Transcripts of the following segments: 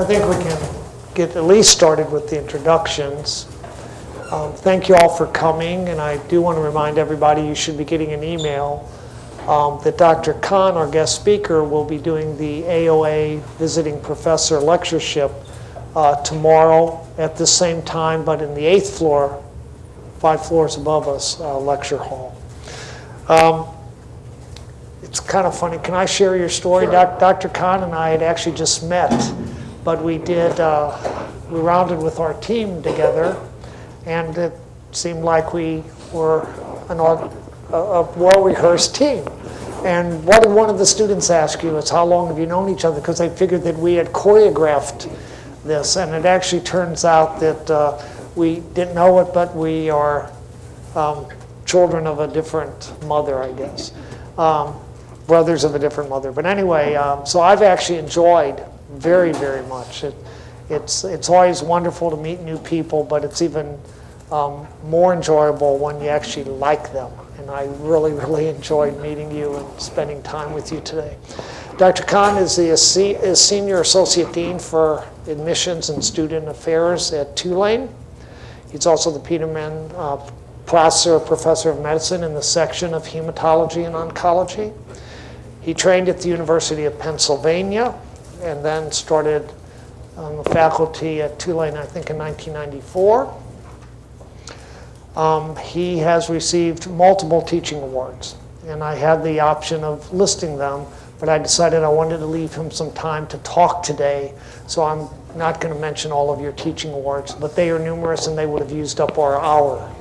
I think we can get at least started with the introductions. Um, Thank you all for coming, and I do want to remind everybody, you should be getting an email um, that Dr. Kahn, our guest speaker, will be doing the AOA Visiting Professor Lectureship uh, tomorrow at the same time, but in the eighth floor, five floors above us, uh, lecture hall. Um, It's kind of funny, can I share your story? Doc- Dr. Kahn and I had actually just met, but we did, uh, we rounded with our team together, and it seemed like we were an, a a well-rehearsed team. And what did one of the students ask you is, how long have you known each other? Because they figured that we had choreographed this, and it actually turns out that uh, we didn't know it, but we are um, children of a different mother, I guess. Um, brothers of a different mother. But anyway, um, so I've actually enjoyed very, very much. It, it's, it's always wonderful to meet new people, but it's even um, more enjoyable when you actually like them. And I really, really enjoyed meeting you and spending time with you today. Dr. Kahn is the is Senior Associate Dean for Admissions and Student Affairs at Tulane. He's also the Peterman uh, Professor of Medicine in the section of Hematology and Oncology. He trained at the University of Pennsylvania and then started on the faculty at Tulane, I think, in 1994. Um, he has received multiple teaching awards, and I had the option of listing them, but I decided I wanted to leave him some time to talk today, so I'm not going to mention all of your teaching awards, but they are numerous and they would have used up our hour.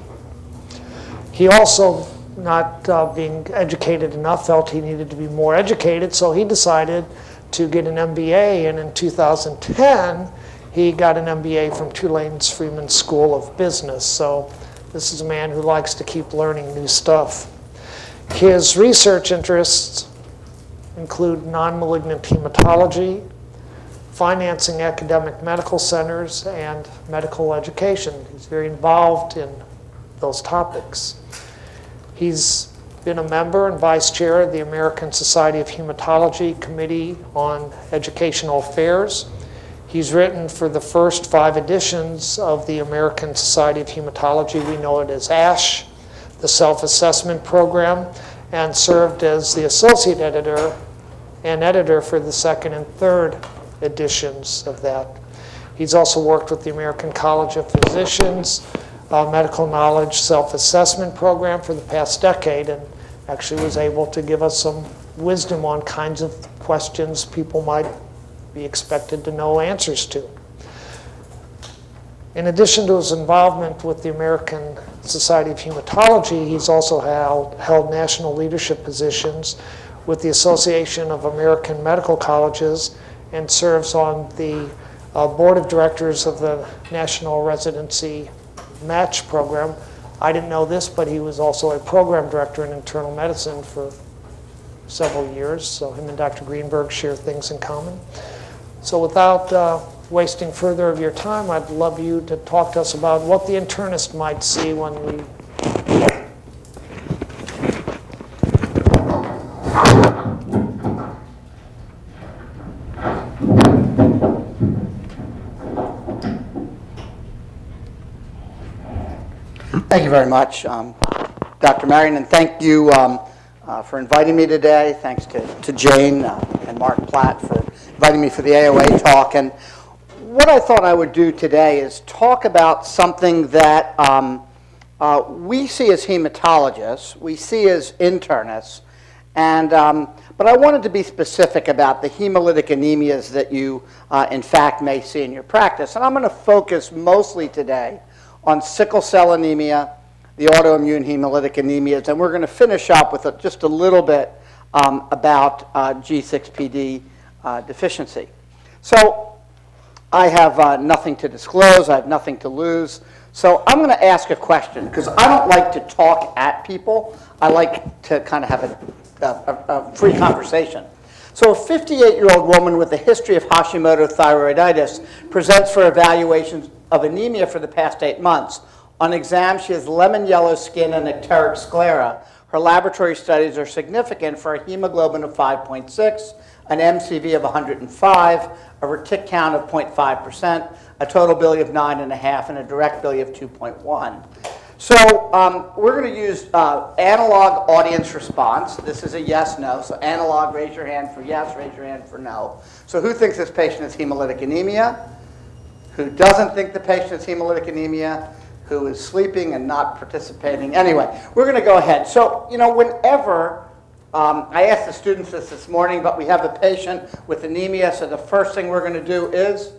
He also, not uh, being educated enough, felt he needed to be more educated, so he decided to get an MBA, and in 2010, he got an MBA from Tulane's Freeman School of Business. So this is a man who likes to keep learning new stuff. His research interests include non-malignant hematology, financing academic medical centers, and medical education. He's very involved in those topics. He's been a member and vice chair of the American Society of Hematology Committee on Educational Affairs. He's written for the first five editions of the American Society of Hematology. We know it as ASH, the self assessment program, and served as the associate editor and editor for the second and third editions of that. He's also worked with the American College of Physicians, Medical Knowledge Self Assessment Program for the past decade, and actually was able to give us some wisdom on kinds of questions people might be expected to know answers to. In addition to his involvement with the American Society of Hematology, he's also held, held national leadership positions with the Association of American Medical Colleges and serves on the uh, board of directors of the National Residency Match Program. I didn't know this, but he was also a program director in internal medicine for several years. So him and Dr. Greenberg share things in common. So without uh, wasting further of your time, I'd love you to talk to us about what the internist might see when we Thank you very much, um, Dr. Marion, and thank you um, uh, for inviting me today. Thanks to, to Jane uh, and Mark Platt for inviting me for the AOA talk. And what I thought I would do today is talk about something that um, uh, we see as hematologists, we see as internists, and, um, but I wanted to be specific about the hemolytic anemias that you, uh, in fact, may see in your practice. And I'm going to focus mostly today on sickle cell anemia, the autoimmune hemolytic anemias, and we're going to finish up with a, just a little bit um, about uh, G6PD uh, deficiency. So I have uh, nothing to disclose, I have nothing to lose. So I'm going to ask a question because I don't like to talk at people. I like to kind of have a, a, a free conversation. So a 58-year-old woman with a history of Hashimoto thyroiditis presents for evaluation of anemia for the past eight months. On exam, she has lemon yellow skin and icteric sclera. Her laboratory studies are significant for a hemoglobin of 5.6, an MCV of 105, a retic count of 0.5%, a total billy of 9.5, and a direct billy of 2.1. So um, we're going to use uh, analog audience response. This is a yes, no. So analog, raise your hand for yes, raise your hand for no. So who thinks this patient has hemolytic anemia? Who doesn't think the patient has hemolytic anemia? Who is sleeping and not participating? Anyway, we're going to go ahead. So, you know, whenever um, I asked the students this this morning, but we have a patient with anemia, so the first thing we're going to do is,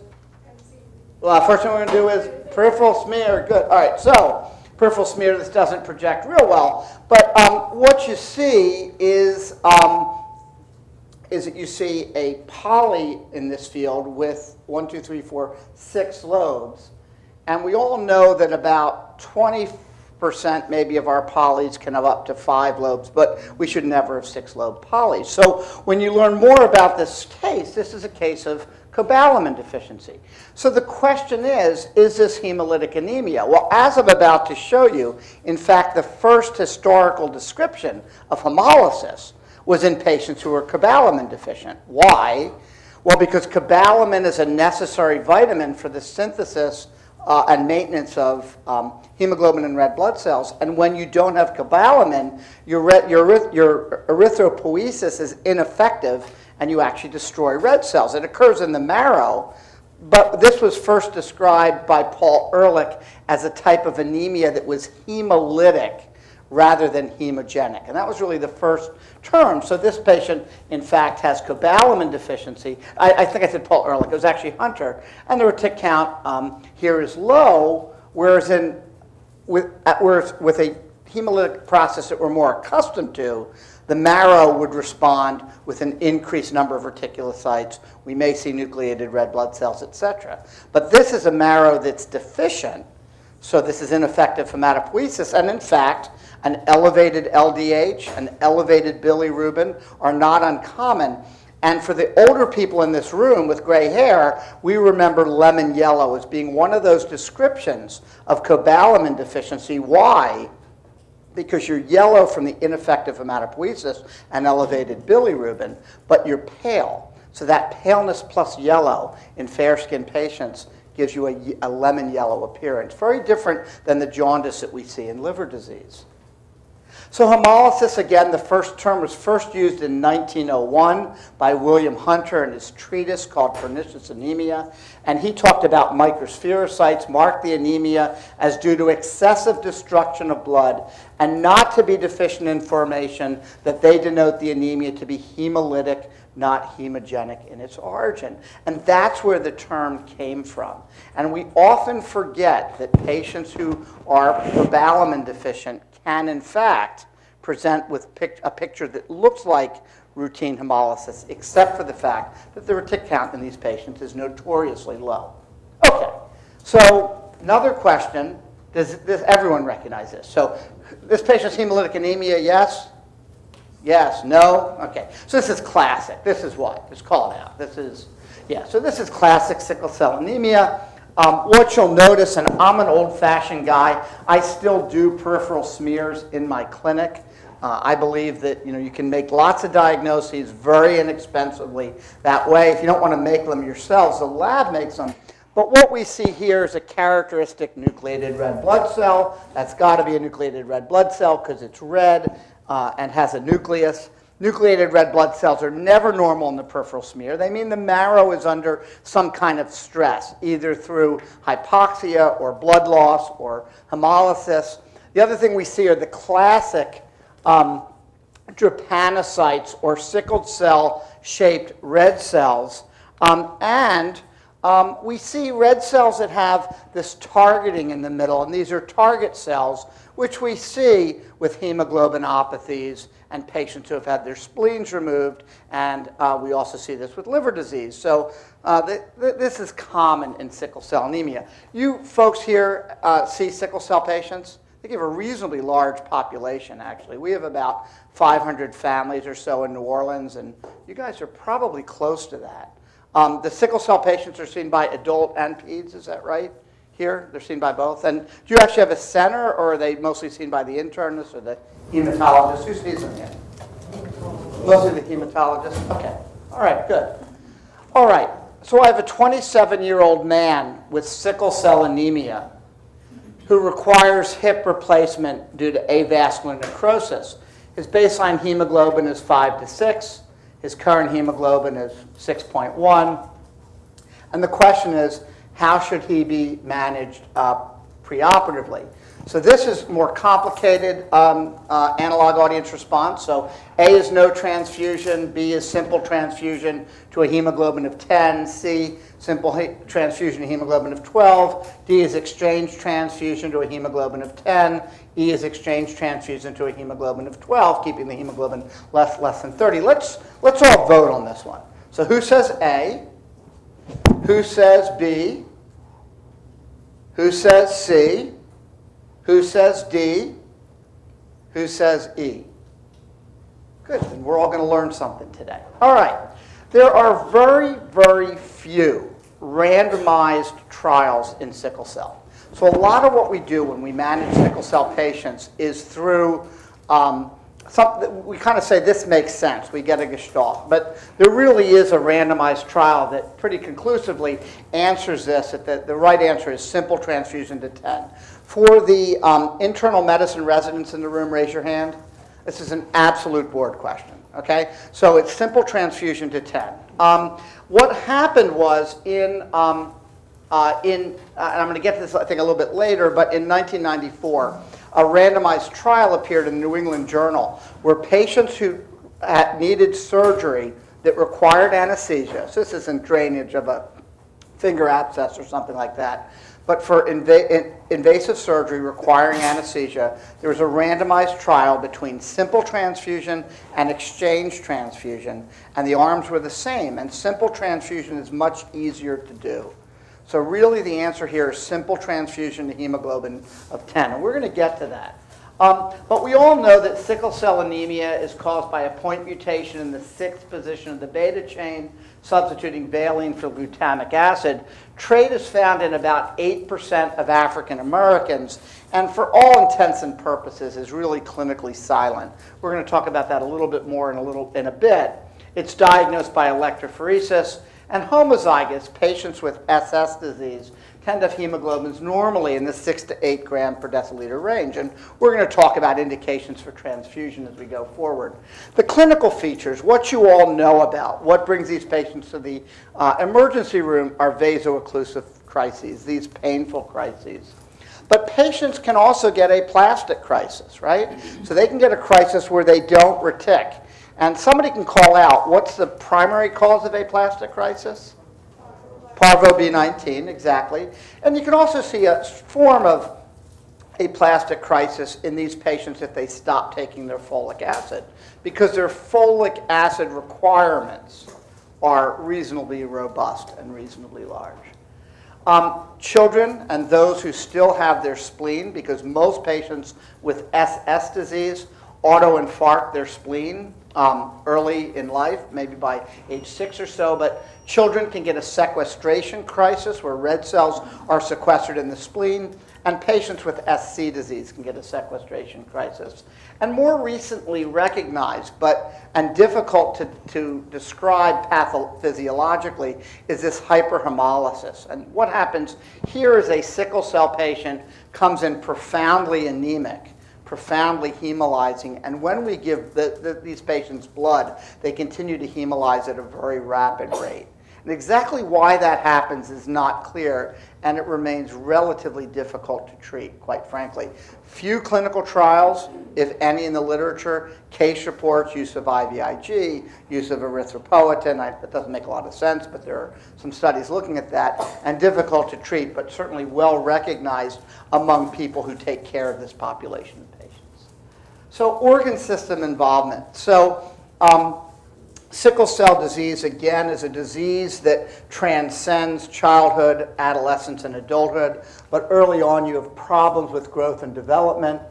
well, the first thing we're going to do is peripheral smear. Good. All right. So peripheral smear, this doesn't project real well, but um, what you see is um, is that you see a poly in this field with one, two, three, four, six lobes, and we all know that about 20 percent maybe of our polys can have up to five lobes, but we should never have six lobe polys. So when you learn more about this case, this is a case of cobalamin deficiency. So the question is, is this hemolytic anemia? Well, as I'm about to show you, in fact, the first historical description of hemolysis was in patients who were cobalamin deficient. Why? Well, because cobalamin is a necessary vitamin for the synthesis uh, and maintenance of um, hemoglobin and red blood cells. And when you don't have cobalamin, your, your, your erythropoiesis is ineffective and you actually destroy red cells. It occurs in the marrow, but this was first described by Paul Ehrlich as a type of anemia that was hemolytic rather than hemogenic. And that was really the first term. So this patient, in fact, has cobalamin deficiency. I, I think I said Paul Ehrlich. It was actually Hunter. And the retic count um, here is low, whereas in with, whereas with a hemolytic process that we're more accustomed to, the marrow would respond with an increased number of reticulocytes. We may see nucleated red blood cells, etc. But this is a marrow that's deficient, so this is ineffective hematopoiesis. And in fact, an elevated LDH, an elevated bilirubin are not uncommon. And for the older people in this room with gray hair, we remember lemon yellow as being one of those descriptions of cobalamin deficiency. Why? Because you're yellow from the ineffective hematopoiesis and elevated bilirubin, but you're pale. So that paleness plus yellow in fair-skinned patients gives you a, a lemon yellow appearance. Very different than the jaundice that we see in liver disease. So hemolysis, again, the first term was first used in 1901 by William Hunter in his treatise called Pernicious Anemia. And he talked about microspherocytes mark the anemia as due to excessive destruction of blood and not to be deficient in formation, that they denote the anemia to be hemolytic, not hemogenic in its origin. And that's where the term came from. And we often forget that patients who are cobalamin deficient can, in fact, present with pic a picture that looks like routine hemolysis, except for the fact that the retic count in these patients is notoriously low. Okay, so another question, does, does everyone recognize this? So this patient's hemolytic anemia, yes? Yes, no? Okay, so this is classic. This is what? It's called out. This is, yeah, so this is classic sickle cell anemia. Um, what you'll notice, and I'm an old-fashioned guy, I still do peripheral smears in my clinic. Uh, I believe that you know you can make lots of diagnoses very inexpensively that way. If you don't want to make them yourselves, the lab makes them. But what we see here is a characteristic nucleated red blood cell. That's got to be a nucleated red blood cell because it's red uh, and has a nucleus. Nucleated red blood cells are never normal in the peripheral smear. They mean the marrow is under some kind of stress, either through hypoxia or blood loss or hemolysis. The other thing we see are the classic um, drepanocytes or sickled cell shaped red cells. Um, and um, we see red cells that have this targeting in the middle, and these are target cells, which we see with hemoglobinopathies and patients who have had their spleens removed, and uh, we also see this with liver disease. So uh, th th this is common in sickle cell anemia. You folks here uh, see sickle cell patients? They have a reasonably large population, actually. We have about 500 families or so in New Orleans, and you guys are probably close to that. Um, the sickle cell patients are seen by adult and peds, is that right? Here, they're seen by both. And do you actually have a center, or are they mostly seen by the internist or the hematologist? Who sees them here? Mostly the hematologist? Okay. All right, good. All right, so I have a 27-year-old man with sickle cell anemia who requires hip replacement due to avascular necrosis. His baseline hemoglobin is 5 to 6. His current hemoglobin is 6.1. And the question is, how should he be managed uh, preoperatively? So this is more complicated um, uh, analog audience response. So A is no transfusion, B is simple transfusion to a hemoglobin of 10, C, simple he- transfusion to hemoglobin of 12, D is exchange transfusion to a hemoglobin of 10, E is exchange transfusion to a hemoglobin of 12, keeping the hemoglobin less, less than 30. Let's, let's all vote on this one. So who says A? Who says B? Who says C? Who says D? Who says E? Good, then we're all going to learn something today. All right. There are very, very few randomized trials in sickle cell. So a lot of what we do when we manage sickle cell patients is through um, we kind of say this makes sense, we get a gestalt. But there really is a randomized trial that pretty conclusively answers this, that the, the right answer is simple transfusion to 10. For the um, internal medicine residents in the room, raise your hand. This is an absolute board question, okay? So it's simple transfusion to 10. Um, what happened was in, um, uh, in uh, and I'm going to get to this, I think, a little bit later, but in 1994, a randomized trial appeared in the New England Journal where patients who needed surgery that required anesthesia, so this isn't drainage of a finger abscess or something like that, but for inva- in- invasive surgery requiring anesthesia, there was a randomized trial between simple transfusion and exchange transfusion, and the arms were the same. And simple transfusion is much easier to do. So really, the answer here is simple transfusion to hemoglobin of 10, and we're going to get to that. Um, but we all know that sickle cell anemia is caused by a point mutation in the sixth position of the beta chain, substituting valine for glutamic acid. Trait is found in about 8% of African Americans, and for all intents and purposes is really clinically silent. We're going to talk about that a little bit more in a little in a bit. It's diagnosed by electrophoresis, and homozygous patients with SS disease tend have hemoglobins normally in the 6 to 8 gram per deciliter range. And we're going to talk about indications for transfusion as we go forward. The clinical features, what you all know about, what brings these patients to the uh, emergency room are vaso-occlusive crises, these painful crises. But patients can also get aplastic crisis, right? So they can get a crisis where they don't retic. And somebody can call out, what's the primary cause of a aplastic crisis? Parvo B19, exactly. And you can also see a form of aplastic crisis in these patients if they stop taking their folic acid, because their folic acid requirements are reasonably robust and reasonably large. Um, children and those who still have their spleen, because most patients with SS disease auto-infarct their spleen um, early in life, maybe by age six or so, but children can get a sequestration crisis where red cells are sequestered in the spleen, and patients with SC disease can get a sequestration crisis. And more recently recognized, but and difficult to, to describe pathophysiologically, is this hyperhemolysis. And what happens here is a sickle cell patient comes in profoundly anemic profoundly hemolyzing. And when we give the, the, these patients blood, they continue to hemolyze at a very rapid rate. And exactly why that happens is not clear, and it remains relatively difficult to treat, quite frankly. Few clinical trials, if any in the literature, case reports, use of IVIG, use of erythropoietin. I, that doesn't make a lot of sense, but there are some studies looking at that, and difficult to treat, but certainly well recognized among people who take care of this population of patients. So organ system involvement. So um, sickle cell disease, again, is a disease that transcends childhood, adolescence, and adulthood. But early on, you have problems with growth and development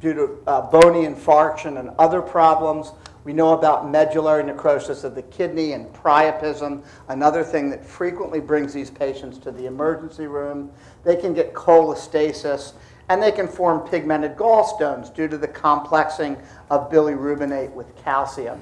due to uh, bony infarction and other problems. We know about medullary necrosis of the kidney and priapism, another thing that frequently brings these patients to the emergency room. They can get cholestasis and they can form pigmented gallstones due to the complexing of bilirubinate with calcium.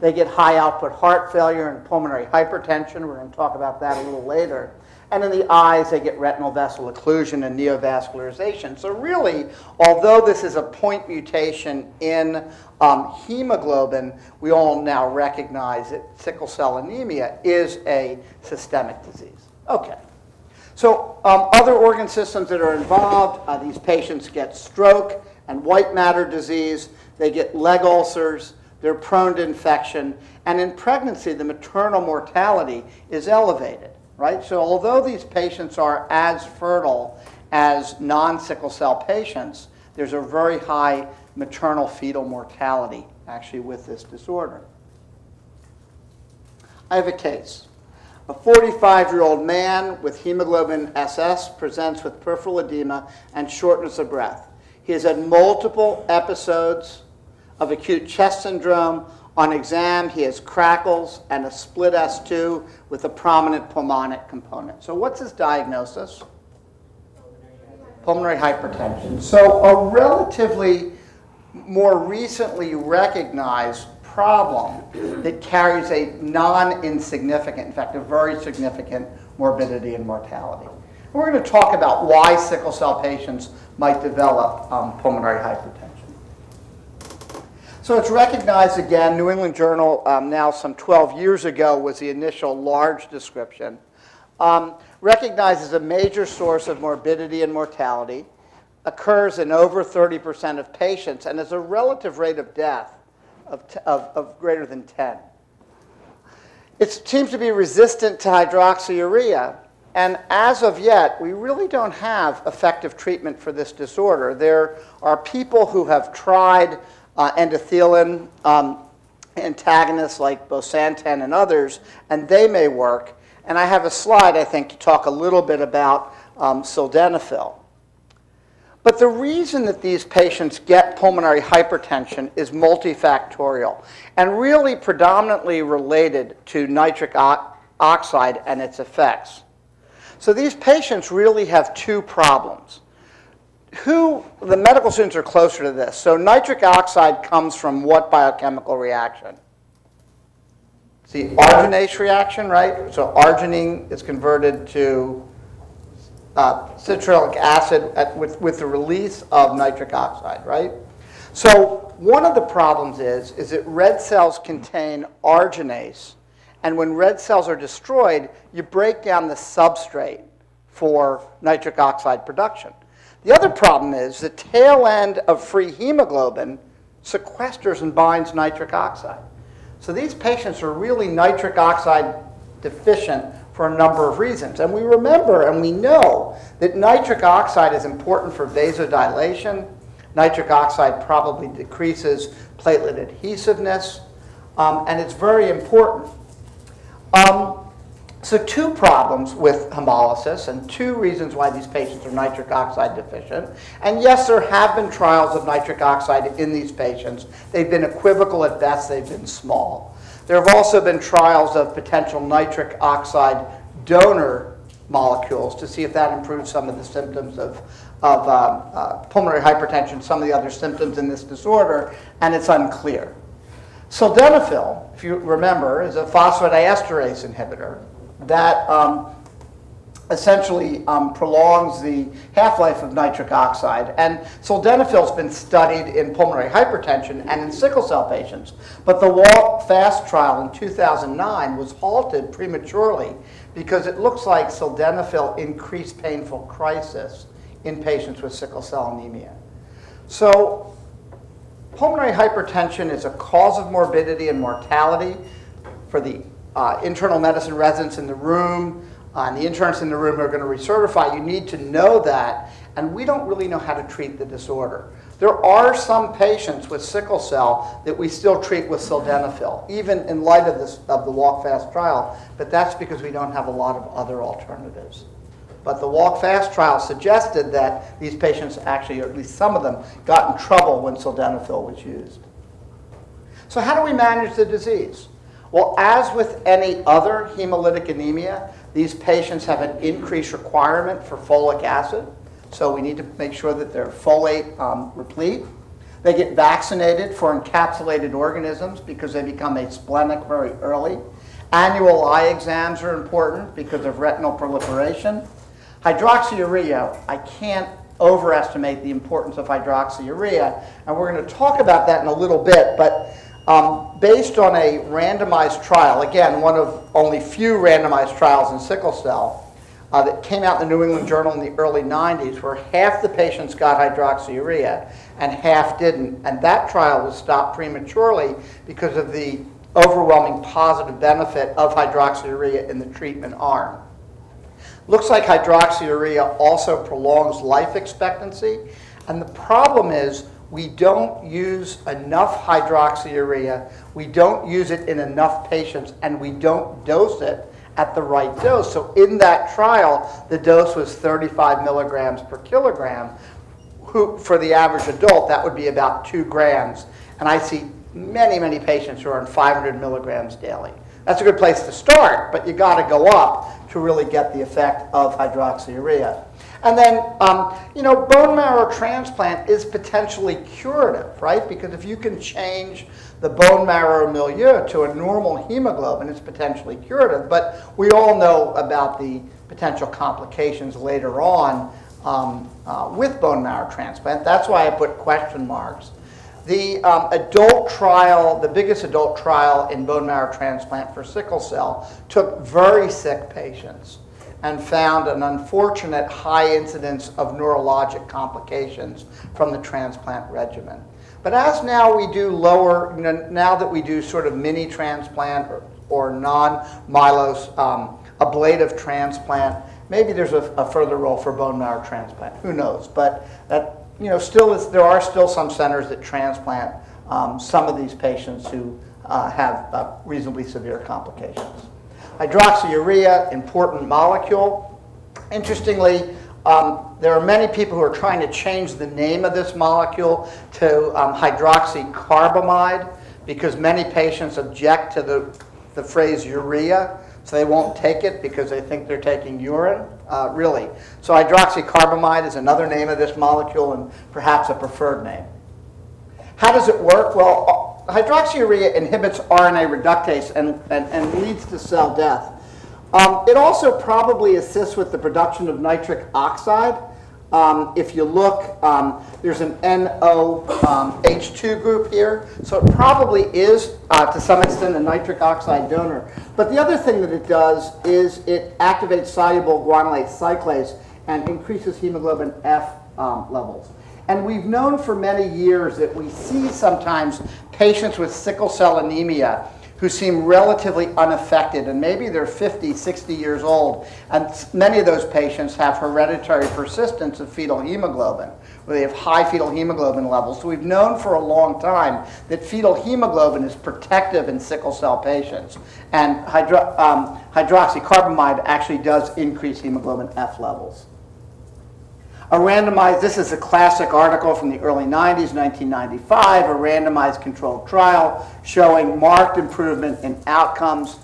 They get high output heart failure and pulmonary hypertension. We're going to talk about that a little later. And in the eyes, they get retinal vessel occlusion and neovascularization. So really, although this is a point mutation in um, hemoglobin, we all now recognize that sickle cell anemia is a systemic disease. Okay. So um, other organ systems that are involved, uh, these patients get stroke and white matter disease. They get leg ulcers. They're prone to infection. And in pregnancy, the maternal mortality is elevated right? So although these patients are as fertile as non-sickle cell patients, there's a very high maternal fetal mortality actually with this disorder. I have a case. A 45-year-old man with hemoglobin SS presents with peripheral edema and shortness of breath. He has had multiple episodes of acute chest syndrome, on exam, he has crackles and a split S2 with a prominent pulmonic component. So what's his diagnosis? Pulmonary hypertension. So a relatively more recently recognized problem that carries a non-insignificant, in fact, a very significant morbidity and mortality. We're going to talk about why sickle cell patients might develop um, pulmonary hypertension. So it's recognized again, New England Journal um, now some 12 years ago was the initial large description. Um, recognizes a major source of morbidity and mortality, occurs in over 30% of patients, and has a relative rate of death of, of, of greater than 10. It seems to be resistant to hydroxyurea, and as of yet, we really don't have effective treatment for this disorder. There are people who have tried uh, endothelin um, antagonists like bosentan and others, and they may work. And I have a slide, I think, to talk a little bit about um, sildenafil. But the reason that these patients get pulmonary hypertension is multifactorial and really predominantly related to nitric oxide and its effects. So these patients really have two problems who, the medical students are closer to this. So nitric oxide comes from what biochemical reaction? It's the arginase reaction, right? So arginine is converted to uh, citric acid at, with, with the release of nitric oxide, right? So one of the problems is, is that red cells contain arginase, and when red cells are destroyed, you break down the substrate for nitric oxide production. The other problem is the tail end of free hemoglobin sequesters and binds nitric oxide. So these patients are really nitric oxide deficient for a number of reasons. And we remember and we know that nitric oxide is important for vasodilation. Nitric oxide probably decreases platelet adhesiveness, um, and it's very important. Um, so two problems with hemolysis and two reasons why these patients are nitric oxide deficient. And yes, there have been trials of nitric oxide in these patients. They've been equivocal at best, they've been small. There have also been trials of potential nitric oxide donor molecules to see if that improves some of the symptoms of, of um, uh, pulmonary hypertension, some of the other symptoms in this disorder, and it's unclear. Sildenafil, if you remember, is a phosphodiesterase inhibitor that um, essentially um, prolongs the half-life of nitric oxide. And sildenafil's been studied in pulmonary hypertension and in sickle cell patients. But the WALK FAST trial in 2009 was halted prematurely because it looks like sildenafil increased painful crisis in patients with sickle cell anemia. So pulmonary hypertension is a cause of morbidity and mortality for the uh, internal medicine residents in the room uh, and the interns in the room are going to recertify, you need to know that. And we don't really know how to treat the disorder. There are some patients with sickle cell that we still treat with sildenafil, even in light of, this, of the Walk Fast trial, but that's because we don't have a lot of other alternatives. But the Walk Fast trial suggested that these patients actually, or at least some of them, got in trouble when sildenafil was used. So how do we manage the disease? Well, as with any other hemolytic anemia, these patients have an increased requirement for folic acid. So we need to make sure that they're folate um, replete. They get vaccinated for encapsulated organisms because they become asplenic very early. Annual eye exams are important because of retinal proliferation. Hydroxyurea, I can't overestimate the importance of hydroxyurea, and we're going to talk about that in a little bit, but um, based on a randomized trial, again, one of only few randomized trials in sickle cell, uh, that came out in the New England Journal in the early 90s, where half the patients got hydroxyurea and half didn't. And that trial was stopped prematurely because of the overwhelming positive benefit of hydroxyurea in the treatment arm. Looks like hydroxyurea also prolongs life expectancy. And the problem is we don't use enough hydroxyurea, we don't use it in enough patients, and we don't dose it at the right dose. So in that trial, the dose was 35 milligrams per kilogram. Who, for the average adult, that would be about two grams. And I see many, many patients who are on 500 milligrams daily. That's a good place to start, but you got to go up to really get the effect of hydroxyurea. And then, um, you know, bone marrow transplant is potentially curative, right? Because if you can change the bone marrow milieu to a normal hemoglobin, it's potentially curative. But we all know about the potential complications later on um, uh, with bone marrow transplant. That's why I put question marks. The um, adult trial, the biggest adult trial in bone marrow transplant for sickle cell, took very sick patients and found an unfortunate high incidence of neurologic complications from the transplant regimen. But as now we do lower, now that we do sort of mini transplant or, or non-myelos um, ablative transplant, maybe there's a, a, further role for bone marrow transplant. Who knows? But that, you know, still is, there are still some centers that transplant um, some of these patients who uh, have uh, reasonably severe complications. Hydroxyurea, important molecule. Interestingly, um, there are many people who are trying to change the name of this molecule to um, hydroxycarbamide because many patients object to the, the phrase urea, so they won't take it because they think they're taking urine, uh, really. So hydroxycarbamide is another name of this molecule and perhaps a preferred name. How does it work? Well, hydroxyurea inhibits RNA reductase and, and, and leads to cell death. Um, it also probably assists with the production of nitric oxide. Um, if you look, um, there's an NOH2 um, group here, so it probably is, uh, to some extent, a nitric oxide donor. But the other thing that it does is it activates soluble guanylate cyclase and increases hemoglobin F um, levels. And we've known for many years that we see sometimes patients with sickle cell anemia who seem relatively unaffected, and maybe they're 50, 60 years old, and many of those patients have hereditary persistence of fetal hemoglobin, where they have high fetal hemoglobin levels. So we've known for a long time that fetal hemoglobin is protective in sickle cell patients, and hydro um, hydroxycarbamide actually does increase hemoglobin F levels. A randomized, this is a classic article from the early 90s, 1995, a randomized controlled trial showing marked improvement in outcomes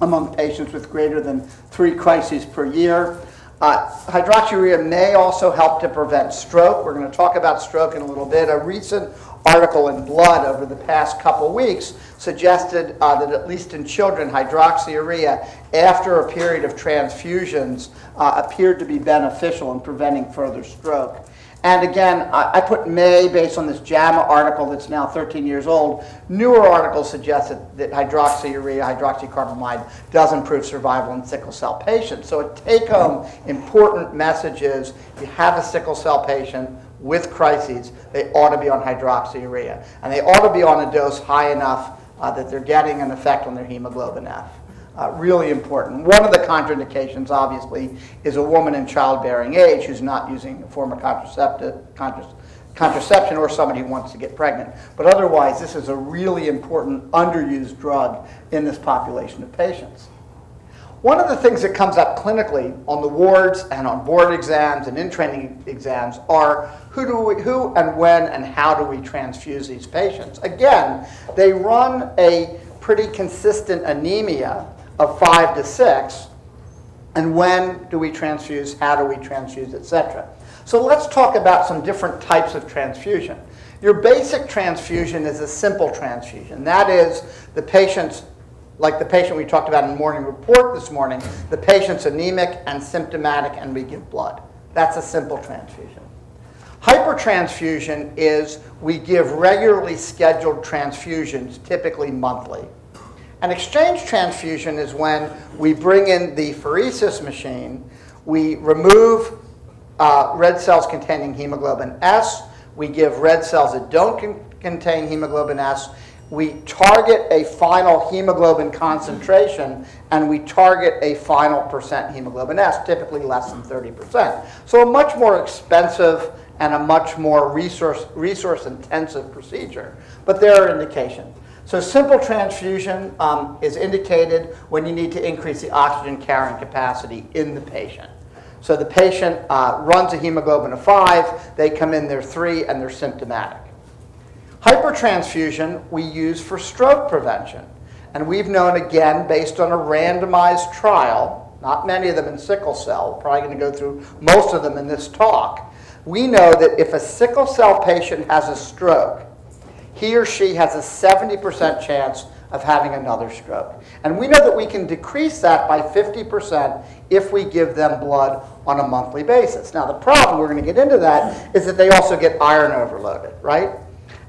among patients with greater than three crises per year. Uh, hydroxyurea may also help to prevent stroke. We're going to talk about stroke in a little bit. A recent article in Blood over the past couple weeks suggested uh, that at least in children, hydroxyurea after a period of transfusions uh, appeared to be beneficial in preventing further stroke. And again, I, I, put May based on this JAMA article that's now 13 years old. Newer articles suggest that, that hydroxyurea, hydroxycarbamide, does improve survival in sickle cell patients. So a take-home important message is if you have a sickle cell patient, with crises, they ought to be on hydroxyurea. And they ought to be on a dose high enough uh, that they're getting an effect on their hemoglobin F. Uh, really important. One of the contraindications, obviously, is a woman in childbearing age who's not using a form of contraceptive, contraception or somebody who wants to get pregnant. But otherwise, this is a really important underused drug in this population of patients. One of the things that comes up clinically on the wards and on board exams and in training exams are who, do we, who and when and how do we transfuse these patients? Again, they run a pretty consistent anemia of five to six, and when do we transfuse, how do we transfuse, etc. So let's talk about some different types of transfusion. Your basic transfusion is a simple transfusion. That is, the patient's, like the patient we talked about in morning report this morning, the patient's anemic and symptomatic, and we give blood. That's a simple transfusion. Hypertransfusion is we give regularly scheduled transfusions, typically monthly. An exchange transfusion is when we bring in the pheresis machine, we remove uh, red cells containing hemoglobin S, we give red cells that don't con contain hemoglobin S, we target a final hemoglobin concentration, and we target a final percent hemoglobin S, typically less than 30%. So a much more expensive and a much more resource, resource intensive procedure. But there are indications. So simple transfusion um, is indicated when you need to increase the oxygen carrying capacity in the patient. So the patient uh, runs a hemoglobin of 5, they come in, they're 3, and they're symptomatic. Hypertransfusion we use for stroke prevention. And we've known, again, based on a randomized trial, not many of them in sickle cell, probably going to go through most of them in this talk, we know that if a sickle cell patient has a stroke, he or she has a 70% chance of having another stroke. And we know that we can decrease that by 50% if we give them blood on a monthly basis. Now, the problem, we're going to get into that, is that they also get iron overloaded, right?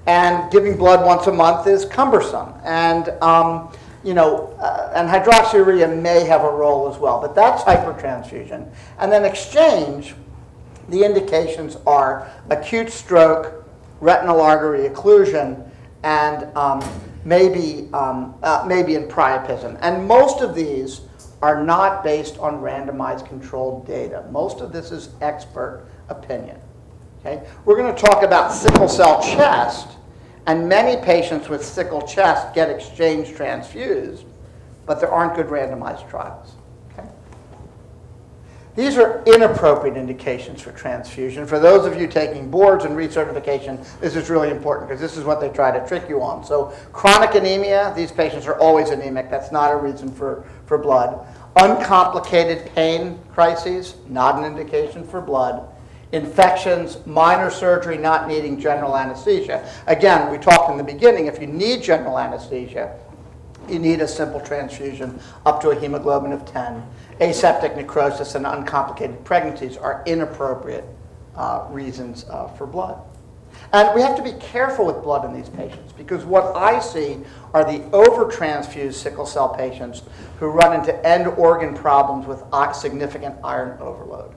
And giving blood once a month is cumbersome. And, um, you know, uh, and hydroxyurea may have a role as well, but that's hypertransfusion. And then exchange, the indications are acute stroke, retinal artery occlusion, and um, maybe, um, uh, maybe in priapism. And most of these are not based on randomized controlled data. Most of this is expert opinion. Okay? We're going to talk about sickle cell chest, and many patients with sickle chest get exchange transfused, but there aren't good randomized trials. These are inappropriate indications for transfusion. For those of you taking boards and recertification, this is really important because this is what they try to trick you on. So chronic anemia, these patients are always anemic. That's not a reason for, for blood. Uncomplicated pain crises, not an indication for blood. Infections, minor surgery, not needing general anesthesia. Again, we talked in the beginning, if you need general anesthesia, you need a simple transfusion up to a hemoglobin of 10 aseptic necrosis and uncomplicated pregnancies are inappropriate uh, reasons uh, for blood. And we have to be careful with blood in these patients because what I see are the overtransfused sickle cell patients who run into end organ problems with significant iron overload.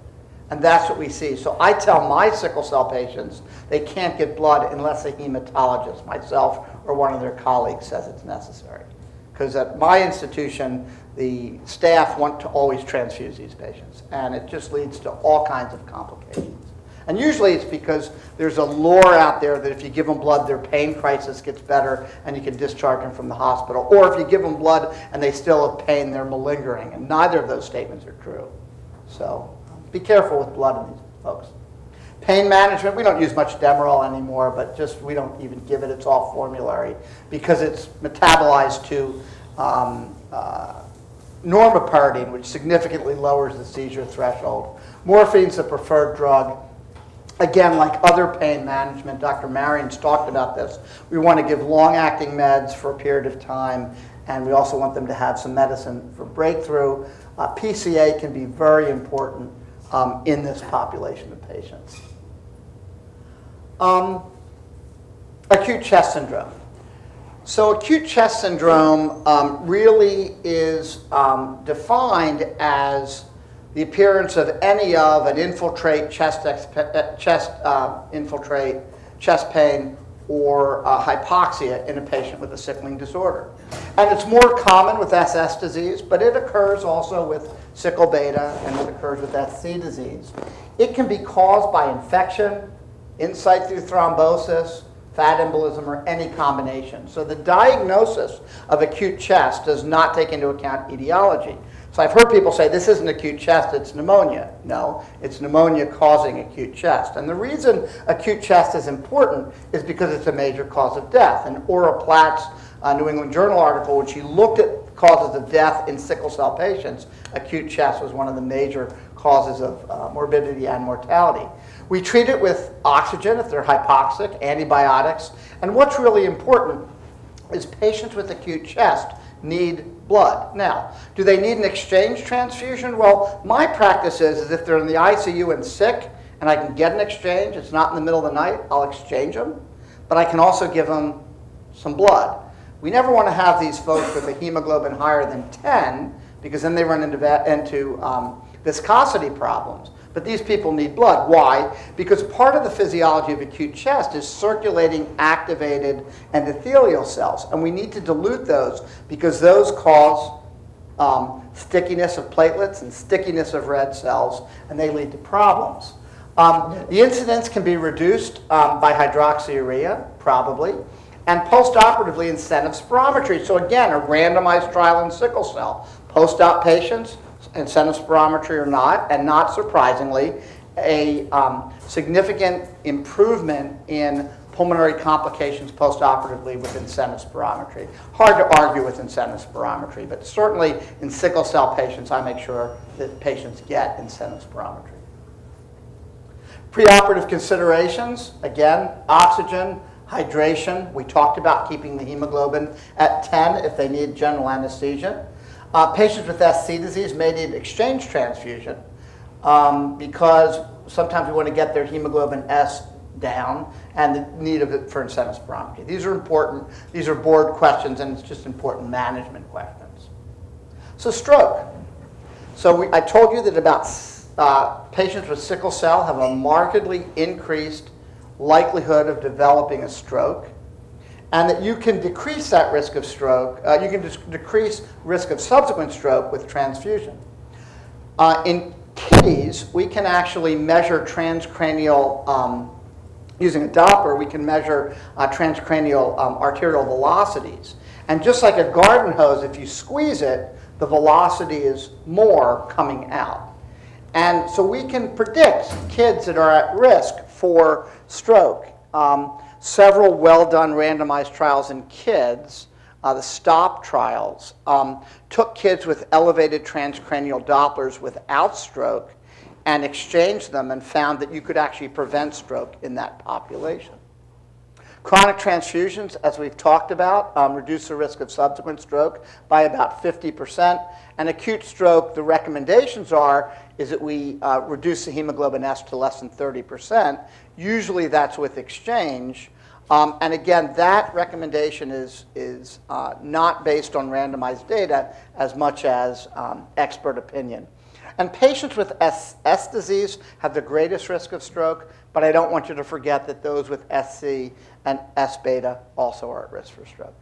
And that's what we see. So I tell my sickle cell patients they can't get blood unless a hematologist, myself or one of their colleagues, says it's necessary. Because at my institution, the staff want to always transfuse these patients, and it just leads to all kinds of complications. And usually it's because there's a lore out there that if you give them blood, their pain crisis gets better and you can discharge them from the hospital. Or if you give them blood and they still have pain, they're malingering. And neither of those statements are true. So be careful with blood in these folks. Pain management, we don't use much Demerol anymore, but just we don't even give it. It's all formulary because it's metabolized to um, uh, which significantly lowers the seizure threshold. Morphine's the preferred drug. Again, like other pain management, Dr. Marion's talked about this. We want to give long-acting meds for a period of time, and we also want them to have some medicine for breakthrough. Uh, PCA can be very important um, in this population of patients. Um, acute chest syndrome. So acute chest syndrome um, really is um, defined as the appearance of any of an infiltrate, chest, uh, chest uh, infiltrate, chest pain, or uh, hypoxia in a patient with a sickling disorder. And it's more common with SS disease, but it occurs also with sickle beta and it occurs with SC disease. It can be caused by infection, in situ thrombosis, fat embolism, or any combination. So the diagnosis of acute chest does not take into account etiology. So I've heard people say this isn't acute chest, it's pneumonia. No, it's pneumonia causing acute chest. And the reason acute chest is important is because it's a major cause of death. And Orah Platt's uh, New England Journal article, when she looked at causes of death in sickle cell patients, acute chest was one of the major causes of uh, morbidity and mortality. We treat it with oxygen if they're hypoxic, antibiotics, and what's really important is patients with acute chest need blood. Now, do they need an exchange transfusion? Well, my practice is, is if they're in the ICU and sick and I can get an exchange, it's not in the middle of the night, I'll exchange them, but I can also give them some blood. We never want to have these folks with a hemoglobin higher than 10 because then they run into, into um, viscosity problems. But these people need blood. Why? Because part of the physiology of acute chest is circulating activated endothelial cells. And we need to dilute those because those cause um, stickiness of platelets and stickiness of red cells, and they lead to problems. Um, the incidence can be reduced um, by hydroxyurea, probably and postoperatively incentive spirometry. So again, a randomized trial in sickle cell. Post-op patients, incentive spirometry or not, and not surprisingly, a um, significant improvement in pulmonary complications postoperatively with incentive spirometry. Hard to argue with incentive spirometry, but certainly in sickle cell patients, I make sure that patients get incentive spirometry. Preoperative considerations, again, oxygen, hydration. We talked about keeping the hemoglobin at 10 if they need general anesthesia. Uh, patients with SC disease may need exchange transfusion um, because sometimes we want to get their hemoglobin S down and the need of it for incentive. These are important. These are board questions and it's just important management questions. So stroke. So we, I told you that about uh, patients with sickle cell have a markedly increased likelihood of developing a stroke, and that you can decrease that risk of stroke, uh, you can decrease risk of subsequent stroke with transfusion. Uh, in kiddies, we can actually measure transcranial, um, using a Doppler, we can measure uh, transcranial um, arterial velocities. And just like a garden hose, if you squeeze it, the velocity is more coming out. And so we can predict kids that are at risk for stroke. Um, several well-done randomized trials in kids, uh, the STOP trials, um, took kids with elevated transcranial Dopplers without stroke and exchanged them and found that you could actually prevent stroke in that population. Chronic transfusions, as we've talked about, um, reduce the risk of subsequent stroke by about 50%. And acute stroke, the recommendations are is that we uh, reduce the hemoglobin S to less than 30%. Usually that's with exchange. Um, and again, that recommendation is, is uh, not based on randomized data as much as um, expert opinion. And patients with S, S disease have the greatest risk of stroke, but I don't want you to forget that those with SC and S beta also are at risk for stroke.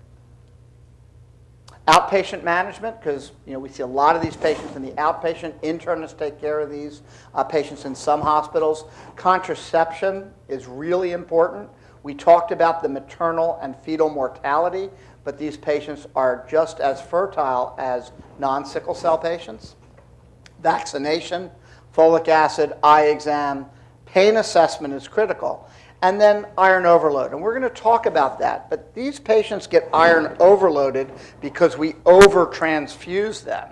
Outpatient management, because you know we see a lot of these patients in the outpatient. Internists take care of these uh, patients in some hospitals. Contraception is really important. We talked about the maternal and fetal mortality, but these patients are just as fertile as non-sickle cell patients. Vaccination, folic acid, eye exam, pain assessment is critical and then iron overload. And we're going to talk about that. But these patients get iron overloaded because we over-transfuse them.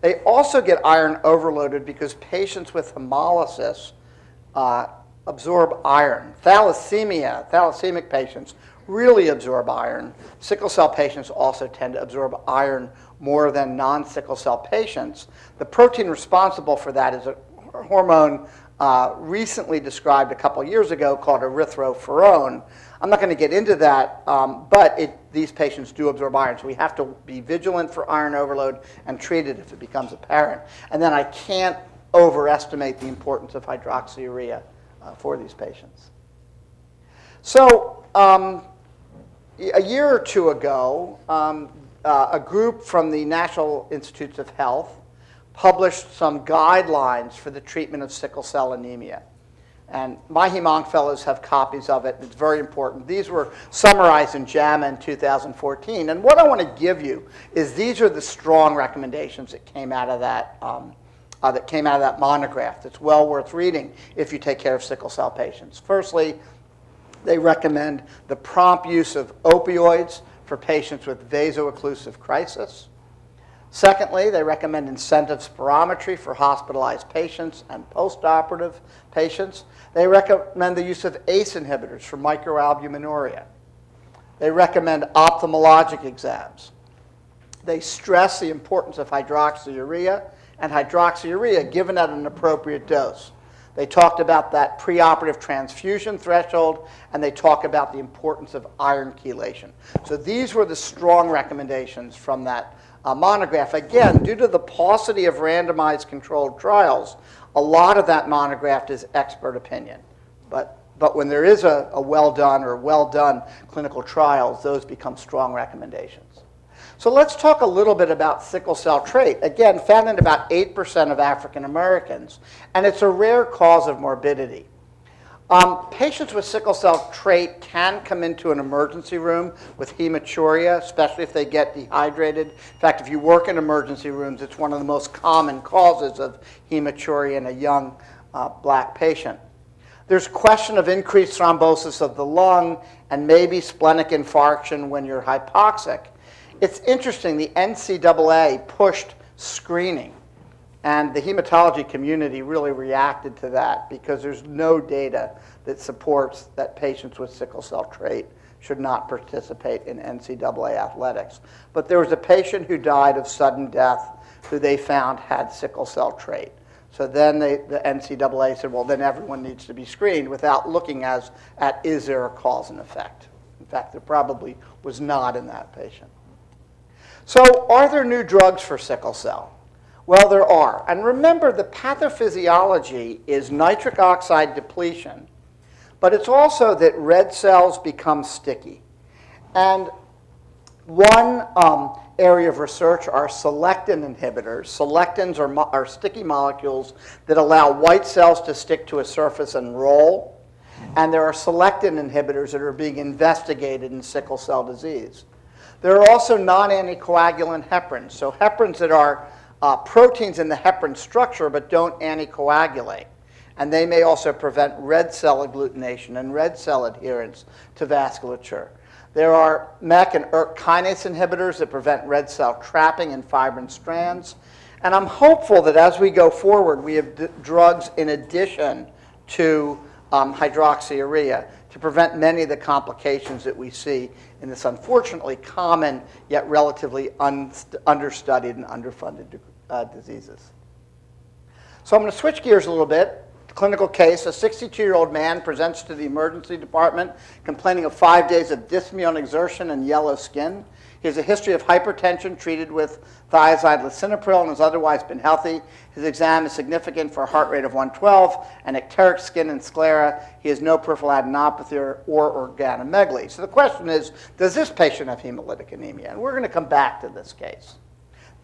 They also get iron overloaded because patients with hemolysis uh, absorb iron. Thalassemia, thalassemic patients really absorb iron. Sickle cell patients also tend to absorb iron more than non-sickle cell patients. The protein responsible for that is a hormone uh, recently described a couple years ago called erythropoietin. I'm not going to get into that, um, but it, these patients do absorb iron, so we have to be vigilant for iron overload and treat it if it becomes apparent. And then I can't overestimate the importance of hydroxyurea uh, for these patients. So um, a year or two ago, um, uh, a group from the National Institutes of Health published some guidelines for the treatment of sickle cell anemia. And my hemonc fellows have copies of it. It's very important. These were summarized in JAMA in 2014. And what I want to give you is these are the strong recommendations that came out of that, um, uh, that came out of that monograph that's well worth reading if you take care of sickle cell patients. Firstly, they recommend the prompt use of opioids for patients with vaso-occlusive crisis. Secondly, they recommend incentive spirometry for hospitalized patients and postoperative patients. They recommend the use of ACE inhibitors for microalbuminuria. They recommend ophthalmologic exams. They stress the importance of hydroxyurea and hydroxyurea given at an appropriate dose. They talked about that preoperative transfusion threshold, and they talk about the importance of iron chelation. So these were the strong recommendations from that uh, monograph. Again, due to the paucity of randomized controlled trials, a lot of that monograph is expert opinion. But, but when there is a, a well done or well done clinical trials, those become strong recommendations. So let's talk a little bit about sickle cell trait. Again, found in about 8% of African Americans, and it's a rare cause of morbidity. Um, patients with sickle cell trait can come into an emergency room with hematuria, especially if they get dehydrated. In fact, if you work in emergency rooms, it's one of the most common causes of hematuria in a young uh, black patient. There's question of increased thrombosis of the lung and maybe splenic infarction when you're hypoxic. It's interesting, the NCAA pushed screening, and the hematology community really reacted to that because there's no data that supports that patients with sickle cell trait should not participate in NCAA athletics. But there was a patient who died of sudden death who they found had sickle cell trait. So then they, the NCAA said, well, then everyone needs to be screened without looking as, at is there a cause and effect. In fact, there probably was not in that patient. So, are there new drugs for sickle cell? Well, there are. And remember, the pathophysiology is nitric oxide depletion, but it's also that red cells become sticky. And one um, area of research are selectin inhibitors. Selectins are, are sticky molecules that allow white cells to stick to a surface and roll. And there are selectin inhibitors that are being investigated in sickle cell disease. There are also non-anticoagulant heparins, so heparins that are uh, proteins in the heparin structure but don't anticoagulate. And they may also prevent red cell agglutination and red cell adherence to vasculature. There are MEK and ERK kinase inhibitors that prevent red cell trapping in fibrin strands. And I'm hopeful that as we go forward, we have drugs in addition to um, hydroxyurea to prevent many of the complications that we see in this unfortunately common yet relatively understudied and underfunded uh, diseases. So I'm going to switch gears a little bit. Clinical case, a 62-year-old man presents to the emergency department complaining of five days of dyspnea on exertion and yellow skin. He has a history of hypertension treated with thiazide lisinopril and has otherwise been healthy. His exam is significant for a heart rate of 112 and icteric skin and sclera. He has no peripheral adenopathy or, or organomegaly. So the question is, does this patient have hemolytic anemia? And we're going to come back to this case.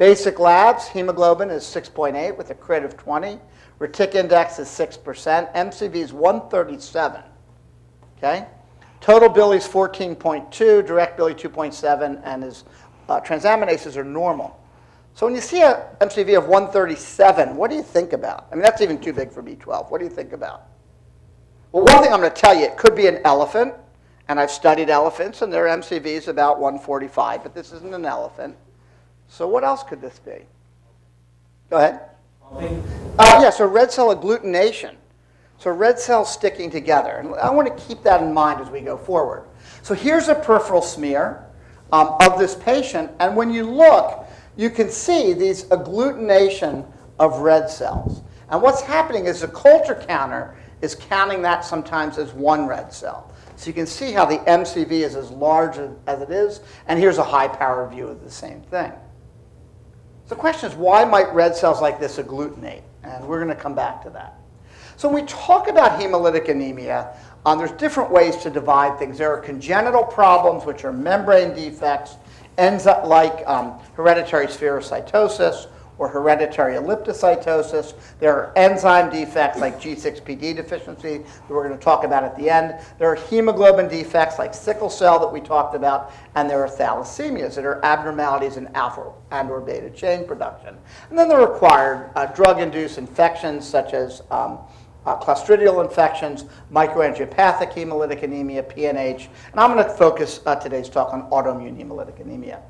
Basic labs, hemoglobin is 6.8 with a crit of 20. Retic index is 6%. MCV is 137. Okay? Total bili is 14.2, direct bili 2.7, and his uh, transaminases are normal. So when you see a MCV of 137, what do you think about? I mean, that's even too big for B12. What do you think about? Well, one thing I'm going to tell you, it could be an elephant, and I've studied elephants, and their MCV is about 145, but this isn't an elephant. So what else could this be? Go ahead. Uh, yeah, so red cell agglutination. So red cells sticking together. And I want to keep that in mind as we go forward. So here's a peripheral smear um, of this patient. And when you look, you can see these agglutination of red cells. And what's happening is the Coulter counter is counting that sometimes as one red cell. So you can see how the MCV is as large as it is. And here's a high power view of the same thing. The question is, why might red cells like this agglutinate? And we're going to come back to that. So when we talk about hemolytic anemia, um, there's different ways to divide things. There are congenital problems, which are membrane defects, enzyme, like um, hereditary spherocytosis or hereditary elliptocytosis. There are enzyme defects like G6PD deficiency that we're going to talk about at the end. There are hemoglobin defects like sickle cell that we talked about, and there are thalassemias that are abnormalities in alpha and or beta chain production. And then there are acquired uh, drug-induced infections such as um, uh, clostridial infections, microangiopathic hemolytic anemia, PNH, and I'm going to focus uh, today's talk on autoimmune hemolytic anemia.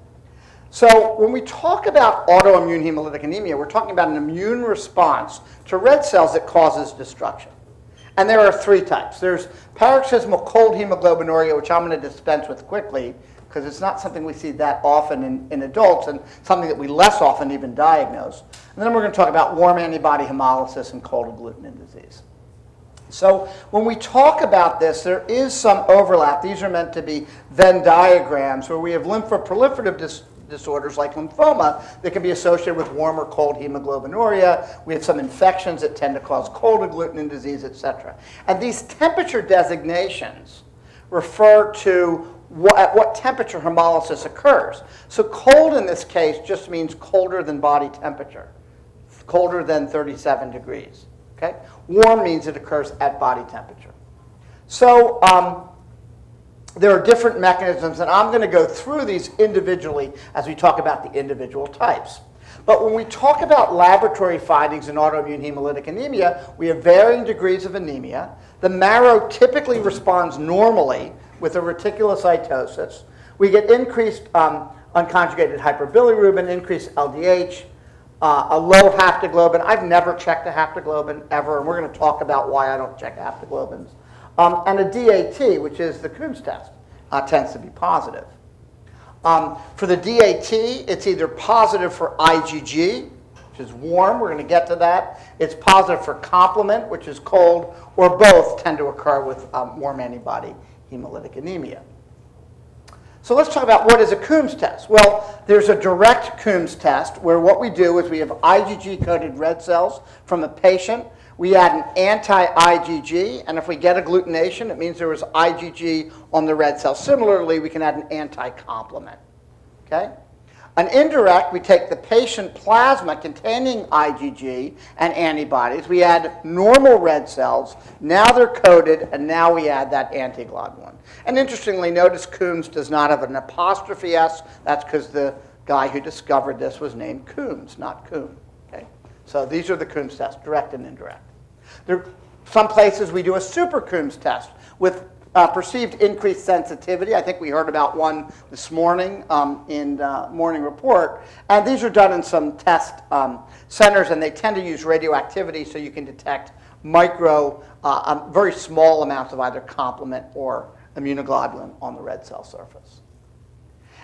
So when we talk about autoimmune hemolytic anemia, we're talking about an immune response to red cells that causes destruction. And there are three types. There's paroxysmal cold hemoglobinuria, which I'm going to dispense with quickly because it's not something we see that often in, in adults and something that we less often even diagnose. And then we're going to talk about warm antibody hemolysis and cold agglutinin disease. So when we talk about this, there is some overlap. These are meant to be Venn diagrams where we have lymphoproliferative dis disorders like lymphoma that can be associated with warm or cold hemoglobinuria. We have some infections that tend to cause cold agglutinin disease, et cetera. And these temperature designations refer to what, at what temperature hemolysis occurs. So cold in this case just means colder than body temperature, colder than 37 degrees. Okay? Warm means it occurs at body temperature. So um, there are different mechanisms, and I'm going to go through these individually as we talk about the individual types. But when we talk about laboratory findings in autoimmune hemolytic anemia, we have varying degrees of anemia. The marrow typically responds normally with a reticulocytosis. We get increased um, unconjugated hyperbilirubin, increased LDH, uh, a low haptoglobin. I've never checked a haptoglobin ever, and we're going to talk about why I don't check haptoglobins. Um, and a DAT, which is the Coombs test, uh, tends to be positive. Um, for the DAT, it's either positive for IgG, which is warm, we're going to get to that. It's positive for complement, which is cold, or both tend to occur with um, warm antibody hemolytic anemia. So let's talk about what is a Coombs test. Well, there's a direct Coombs test where what we do is we have IgG-coated red cells from a patient. We add an anti-IgG, and if we get agglutination, it means there was IgG on the red cell. Similarly, we can add an anti-complement. Okay? An indirect, we take the patient plasma containing IgG and antibodies. We add normal red cells. Now they're coated, and now we add that antiglobulin. And interestingly, notice Coombs does not have an apostrophe S. That's because the guy who discovered this was named Coombs, not Coombe. Okay? So these are the Coombs tests, direct and indirect. There, some places we do a super Coombs test with uh, perceived increased sensitivity. I think we heard about one this morning um, in uh, Morning Report. And these are done in some test um, centers, and they tend to use radioactivity so you can detect micro, uh, um, very small amounts of either complement or immunoglobulin on the red cell surface.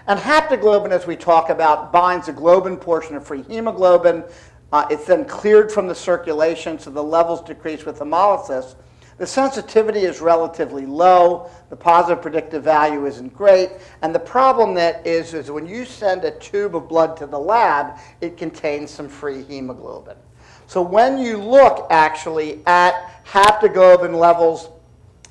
And haptoglobin, as we talk about, binds the globin portion of free hemoglobin. Uh, it's then cleared from the circulation, so the levels decrease with hemolysis. The sensitivity is relatively low. The positive predictive value isn't great. And the problem that is, is when you send a tube of blood to the lab, it contains some free hemoglobin. So when you look actually at haptoglobin levels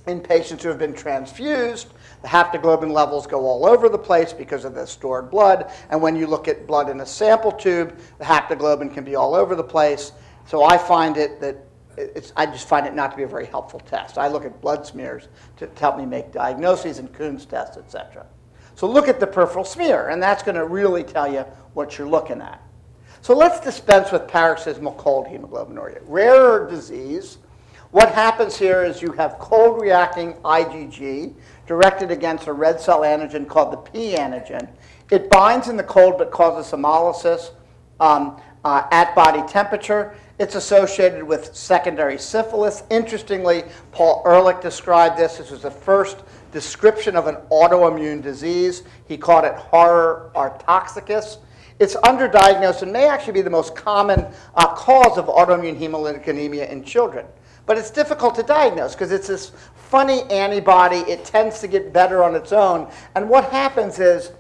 in patients who have been transfused, the haptoglobin levels go all over the place because of the stored blood. And when you look at blood in a sample tube, the haptoglobin can be all over the place. So I find it that it's, I just find it not to be a very helpful test. I look at blood smears to, to help me make diagnoses and Coombs tests, et cetera. So look at the peripheral smear, and that's going to really tell you what you're looking at. So let's dispense with paroxysmal cold hemoglobinuria. Rarer disease. What happens here is you have cold reacting IgG directed against a red cell antigen called the P antigen. It binds in the cold but causes hemolysis um, uh, at body temperature. It's associated with secondary syphilis. Interestingly, Paul Ehrlich described this. This was the first description of an autoimmune disease. He called it horror toxicus. It's underdiagnosed and may actually be the most common uh, cause of autoimmune hemolytic anemia in children. But it's difficult to diagnose because it's this funny antibody. It tends to get better on its own. And what happens is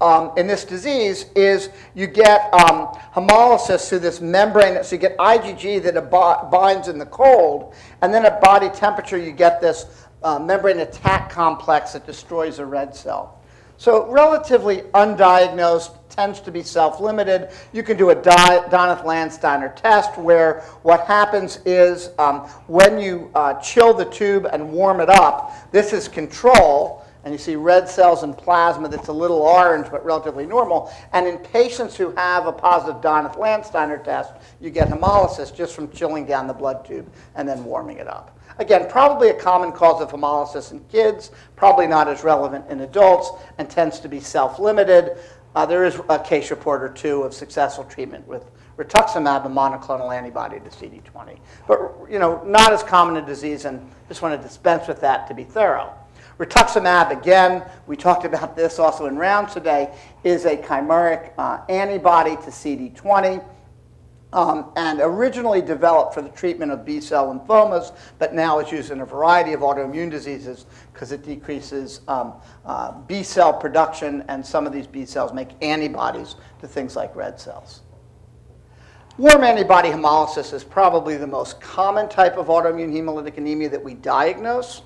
um, in this disease is you get um, hemolysis through this membrane. So you get IgG that binds in the cold, and then at body temperature you get this uh, membrane attack complex that destroys a red cell. So relatively undiagnosed, tends to be self-limited. You can do a Donath-Landsteiner test where what happens is um, when you uh, chill the tube and warm it up, this is control, and you see red cells and plasma that's a little orange but relatively normal. And in patients who have a positive Donath-Landsteiner test, you get hemolysis just from chilling down the blood tube and then warming it up. Again, probably a common cause of hemolysis in kids, probably not as relevant in adults, and tends to be self-limited. uh, there is a case report or two of successful treatment with rituximab, a monoclonal antibody to CD20. But, you know, not as common a disease, and just want to dispense with that to be thorough. Rituximab, again, we talked about this also in rounds today, is a chimeric uh, antibody to CD20 um, and originally developed for the treatment of B-cell lymphomas, but now is used in a variety of autoimmune diseases because it decreases um, uh, B-cell production, and some of these B-cells make antibodies to things like red cells. Warm antibody hemolysis is probably the most common type of autoimmune hemolytic anemia that we diagnose.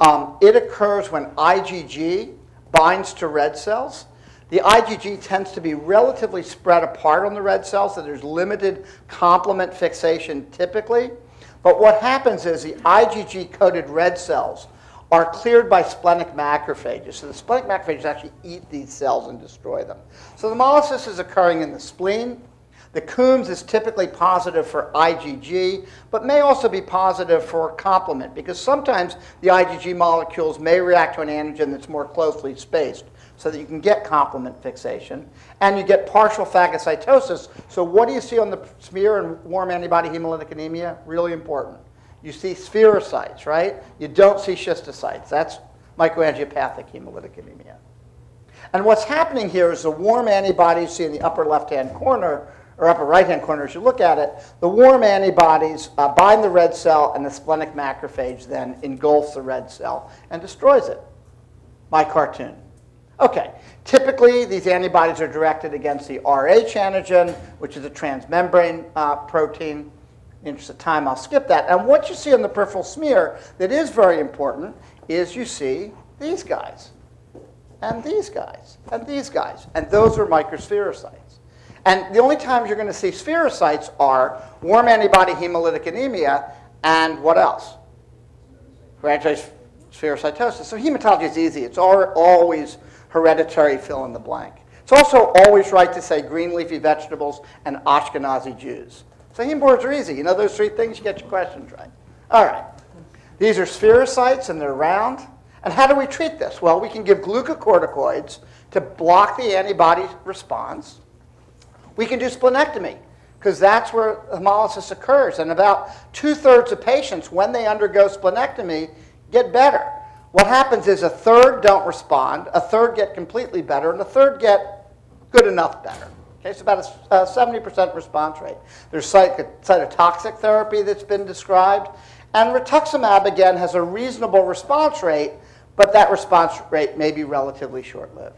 Um, it occurs when IgG binds to red cells the IgG tends to be relatively spread apart on the red cells, so there's limited complement fixation typically. But what happens is the IgG-coated red cells are cleared by splenic macrophages. So the splenic macrophages actually eat these cells and destroy them. So the hemolysis is occurring in the spleen. The Coombs is typically positive for IgG, but may also be positive for complement because sometimes the IgG molecules may react to an antigen that's more closely spaced so that you can get complement fixation. And you get partial phagocytosis. So what do you see on the smear in warm antibody hemolytic anemia? Really important. You see spherocytes, right? You don't see schistocytes. That's microangiopathic hemolytic anemia. And what's happening here is the warm antibodies you see in the upper left-hand corner, or upper right-hand corner as you look at it, the warm antibodies uh, bind the red cell and the splenic macrophage then engulfs the red cell and destroys it. My cartoon. Okay, typically these antibodies are directed against the Rh antigen, which is a transmembrane uh, protein. In the interest of time, I'll skip that. And what you see on the peripheral smear that is very important is you see these guys, and these guys, and these guys. And those are microspherocytes. And the only times you're going to see spherocytes are warm antibody hemolytic anemia and what else? Spherocytosis. So hematology is easy. It's always hereditary fill in the blank. It's also always right to say green leafy vegetables and Ashkenazi Jews. Heme boards are easy. You know those three things, you get your questions right. All right. These are spherocytes and they're round. And how do we treat this? Well, we can give glucocorticoids to block the antibody response. We can do splenectomy because that's where hemolysis occurs. And about two thirds of patients, when they undergo splenectomy, get better. What happens is a third don't respond, a third get completely better, and a third get good enough better. Okay, it's about a 70% response rate. There's cytotoxic therapy that's been described, and rituximab, again, has a reasonable response rate, but that response rate may be relatively short-lived.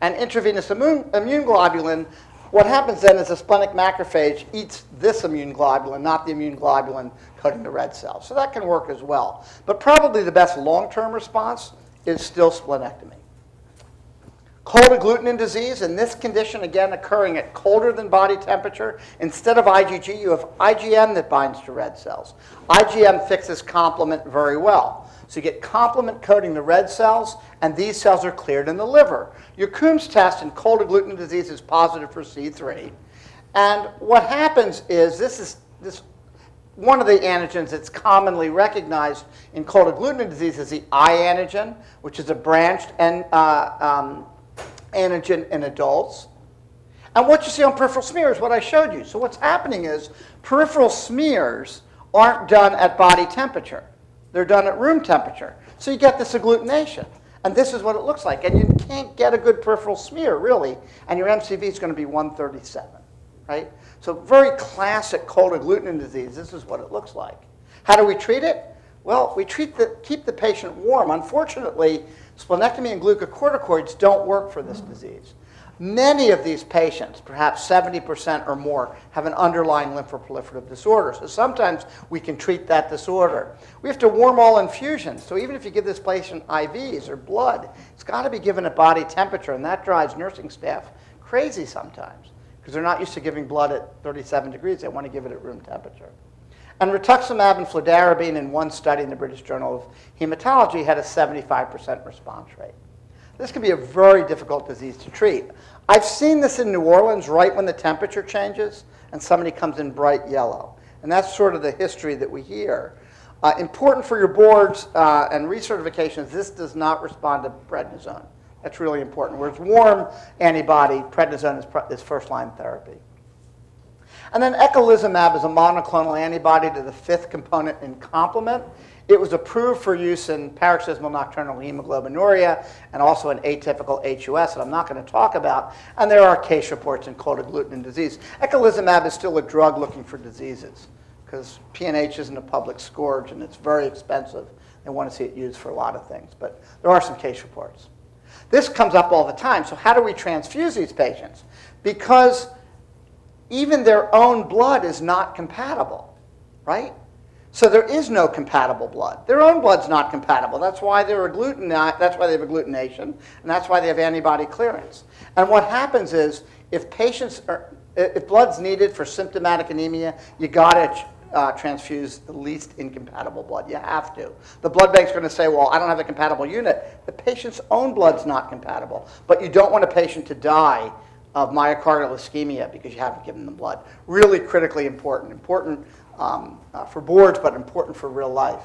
And intravenous immune, immune globulin what happens then is the splenic macrophage eats this immune globulin, not the immune globulin coating the red cells. So that can work as well. But probably the best long-term response is still splenectomy. Cold agglutinin disease, in this condition, again, occurring at colder than body temperature. Instead of IgG, you have IgM that binds to red cells. IgM fixes complement very well. So you get complement coating the red cells, and these cells are cleared in the liver. Your Coombs test in cold agglutinin disease is positive for C3. And what happens is this is this one of the antigens that's commonly recognized in cold agglutinin disease is the I antigen, which is a branched and, uh, um, antigen in adults. And what you see on peripheral smears, what I showed you. So what's happening is peripheral smears aren't done at body temperature. They're done at room temperature. So you get this agglutination. And this is what it looks like. And you can't get a good peripheral smear, really. And your MCV is going to be 137, right? So very classic cold agglutinin disease. This is what it looks like. How do we treat it? Well, we treat the, keep the patient warm. Unfortunately, splenectomy and glucocorticoids don't work for this disease. Many of these patients, perhaps 70% or more, have an underlying lymphoproliferative disorder. So sometimes we can treat that disorder. We have to warm all infusions. So even if you give this patient IVs or blood, it's got to be given at body temperature, and that drives nursing staff crazy sometimes because they're not used to giving blood at 37 degrees. They want to give it at room temperature. And rituximab and fludarabine in one study in the British Journal of Hematology had a 75% response rate. This can be a very difficult disease to treat. I've seen this in New Orleans right when the temperature changes and somebody comes in bright yellow. And that's sort of the history that we hear. Uh, important for your boards uh, and recertifications, this does not respond to prednisone. That's really important. Whereas warm antibody, prednisone is, pr- is first-line therapy. And then eculizumab is a monoclonal antibody to the fifth component in complement. It was approved for use in paroxysmal nocturnal hemoglobinuria and also in atypical HUS that I'm not going to talk about. And there are case reports in cold agglutinin disease. Eculizumab is still a drug looking for diseases because PNH isn't a public scourge and it's very expensive. They want to see it used for a lot of things, but there are some case reports. This comes up all the time. So how do we transfuse these patients? Because even their own blood is not compatible, right? So there is no compatible blood. Their own blood's not compatible. That's why they're agglutinin, that's why they have agglutination, and that's why they have antibody clearance. And what happens is if patients are, if blood's needed for symptomatic anemia, you gotta uh, transfuse the least incompatible blood. You have to. The blood bank's going to say, well, I don't have a compatible unit. The patient's own blood's not compatible. But you don't want a patient to die of myocardial ischemia because you haven't given them blood. Really critically important. Important um, uh, for boards, but important for real life.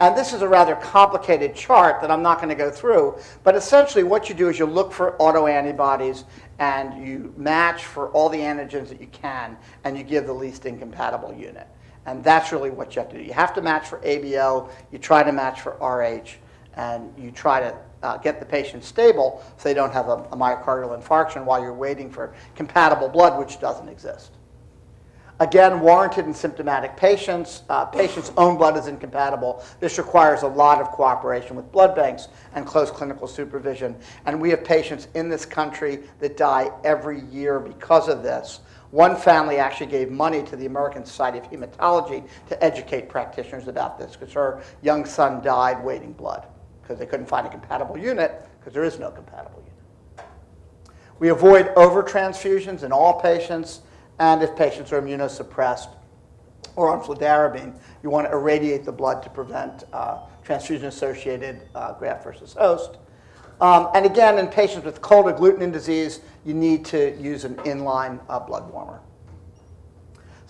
And this is a rather complicated chart that I'm not going to go through, but essentially what you do is you look for autoantibodies and you match for all the antigens that you can, and you give the least incompatible unit. And that's really what you have to do. You have to match for ABO, you try to match for RH, and you try to uh, get the patient stable so they don't have a, a myocardial infarction while you're waiting for compatible blood, which doesn't exist. Again, warranted in symptomatic patients. Uh, patients' own blood is incompatible. This requires a lot of cooperation with blood banks and close clinical supervision. And we have patients in this country that die every year because of this. One family actually gave money to the American Society of Hematology to educate practitioners about this because her young son died waiting blood because they couldn't find a compatible unit because there is no compatible unit. We avoid overtransfusions in all patients, and if patients are immunosuppressed or on fludarabine, you want to irradiate the blood to prevent uh, transfusion-associated uh, graft versus host. Um, and again, in patients with cold agglutinin disease, you need to use an inline uh, blood warmer.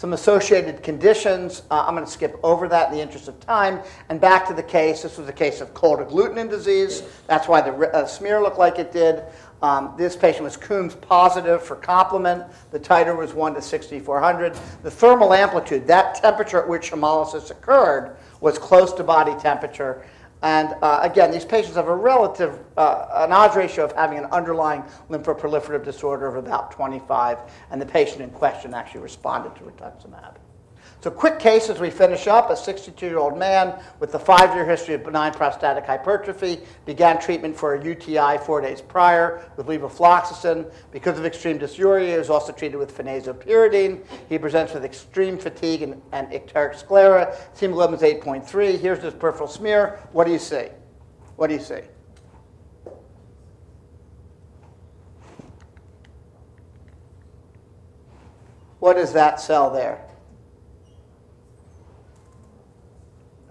Some associated conditions, uh, I'm going to skip over that in the interest of time. And back to the case, this was a case of cold agglutinin disease. That's why the uh, smear looked like it did. Um, this patient was Coombs positive for complement. The titer was 1 to 6400. The thermal amplitude, that temperature at which hemolysis occurred, was close to body temperature. And uh, again, these patients have a relative, uh, an odds ratio of having an underlying lymphoproliferative disorder of about 25, and the patient in question actually responded to rituximab. So quick case as we finish up, a 62-year-old man with a five-year history of benign prostatic hypertrophy began treatment for a UTI four days prior with levofloxacin. Because of extreme dysuria, he was also treated with phenazopyridine. He presents with extreme fatigue and, and icteric sclera. Hemoglobin is 8.3. Here's his peripheral smear. What do you see? What do you see? What is that cell there?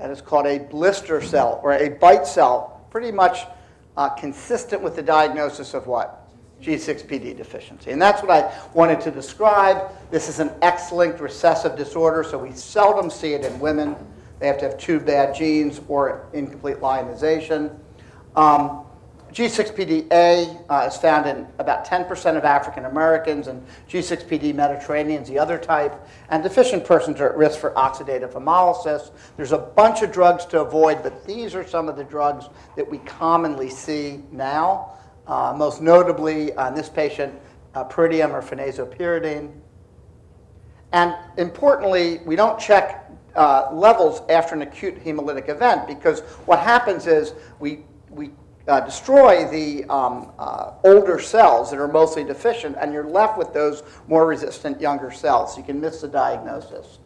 That is called a blister cell or a bite cell, pretty much uh, consistent with the diagnosis of what? G6PD deficiency. And that's what I wanted to describe. This is an X-linked recessive disorder, so we seldom see it in women. They have to have two bad genes or incomplete lyonization. Um, G6PD-A uh, is found in about 10% of African Americans, and G6PD Mediterranean is the other type. And deficient persons are at risk for oxidative hemolysis. There's a bunch of drugs to avoid, but these are some of the drugs that we commonly see now. Uh, most notably, on this patient, uh, pyridium or phenazopyridine. And importantly, we don't check uh, levels after an acute hemolytic event because what happens is we, we uh, destroy the um, uh, older cells that are mostly deficient, and you're left with those more resistant younger cells. You can miss the diagnosis.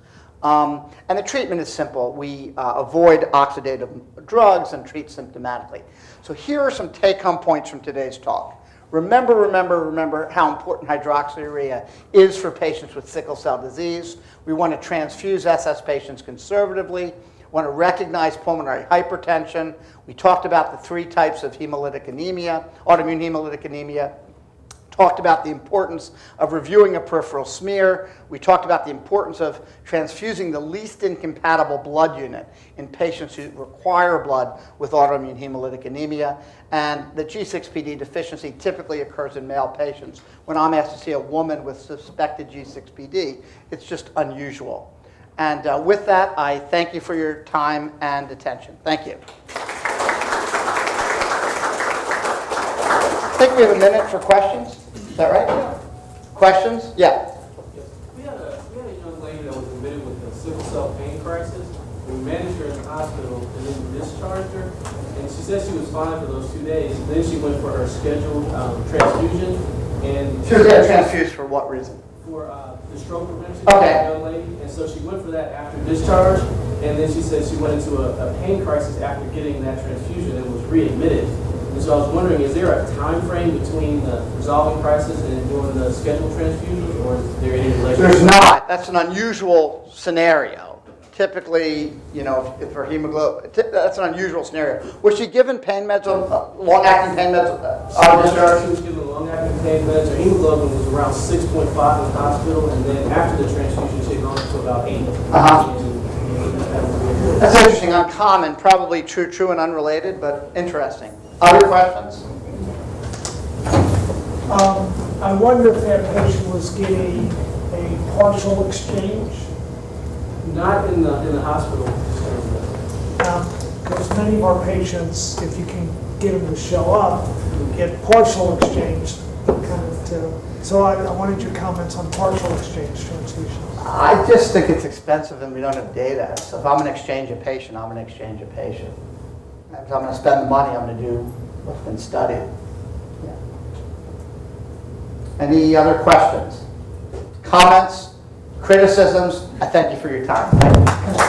Um, and the treatment is simple. We uh, avoid oxidative drugs and treat symptomatically. So here are some take-home points from today's talk. Remember, remember, remember how important hydroxyurea is for patients with sickle cell disease. We want to transfuse SS patients conservatively want to recognize pulmonary hypertension. We talked about the three types of hemolytic anemia, autoimmune hemolytic anemia, talked about the importance of reviewing a peripheral smear. We talked about the importance of transfusing the least incompatible blood unit in patients who require blood with autoimmune hemolytic anemia. And the G6PD deficiency typically occurs in male patients. When I'm asked to see a woman with suspected G6PD, it's just unusual. And uh, with that, I thank you for your time and attention. Thank you. I think we have a minute for questions. Is that right? Yeah. Questions? Yeah. We had a, we had a young lady that was admitted with a sickle cell pain crisis. We managed her in the hospital and then discharged her. And she said she was fine for those two days. Then she went for her scheduled um, transfusion and. She was transfused for what reason? For uh, the stroke prevention. Okay. Young lady. And so she went for that after discharge. And then she said she went into a, a pain crisis after getting that transfusion and was readmitted. And so I was wondering, is there a time frame between the resolving crisis and doing the scheduled transfusion, or is there any relationship? There's not. That's an unusual scenario. Typically, you know, for hemoglobin, that's an unusual scenario. Was she given pain meds, uh, long-acting pain meds uh, on She discharge? was given long-acting pain meds. Her hemoglobin was around 6.5 in the hospital, and then after the transfusion, she had gone up to about 8. Uh-huh. That's interesting, uncommon, probably true, true and unrelated, but interesting. Other questions? Um, I wonder if that patient was getting a partial exchange? Not in the, in the hospital. Because many of our patients, if you can get them to show up, get partial exchange, kind of to, so I I wanted your comments on partial exchange transfusions. I just think it's expensive and we don't have data. So if I'm going to exchange a patient, I'm going to exchange a patient. If I'm going to spend the money, I'm going to do what's been studied. Yeah. Any other questions? Comments? criticisms. I thank you for your time.